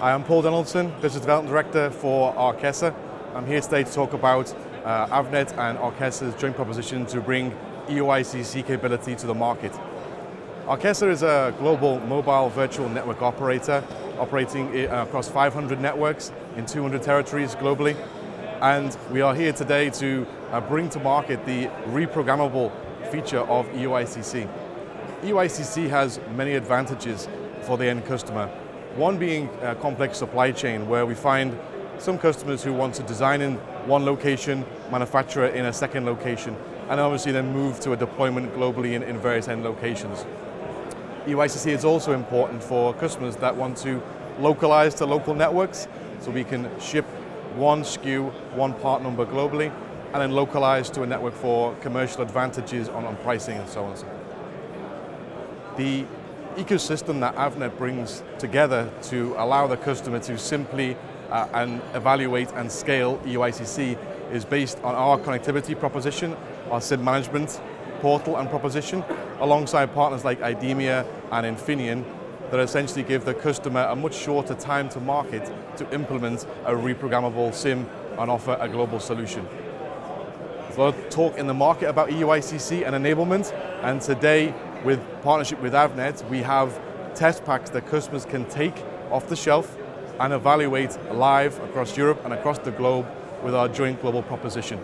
Hi, I'm Paul Donaldson, Business Development Director for Arkessa. I'm here today to talk about uh, Avnet and Arkessa's joint proposition to bring eUICC capability to the market. Arkessa is a global mobile virtual network operator operating uh, across 500 networks in 200 territories globally. And we are here today to uh, bring to market the reprogrammable feature of eUICC. eUICC has many advantages for the end customer. One being a complex supply chain where we find some customers who want to design in one location, manufacture in a second location, and obviously then move to a deployment globally in, in various end locations. eUICC is also important for customers that want to localize to local networks, so we can ship one SKU, one part number globally, and then localize to a network for commercial advantages on, on pricing and so on and so on. The ecosystem that Avnet brings together to allow the customer to simply uh, and evaluate and scale eUICC is based on our connectivity proposition, our SIM management portal and proposition, alongside partners like IDEMIA and Infineon that essentially give the customer a much shorter time to market to implement a reprogrammable SIM and offer a global solution. There's a lot of talk in the market about eUICC and enablement, and today with partnership with Avnet, we have test packs that customers can take off the shelf and evaluate live across Europe and across the globe with our joint global proposition.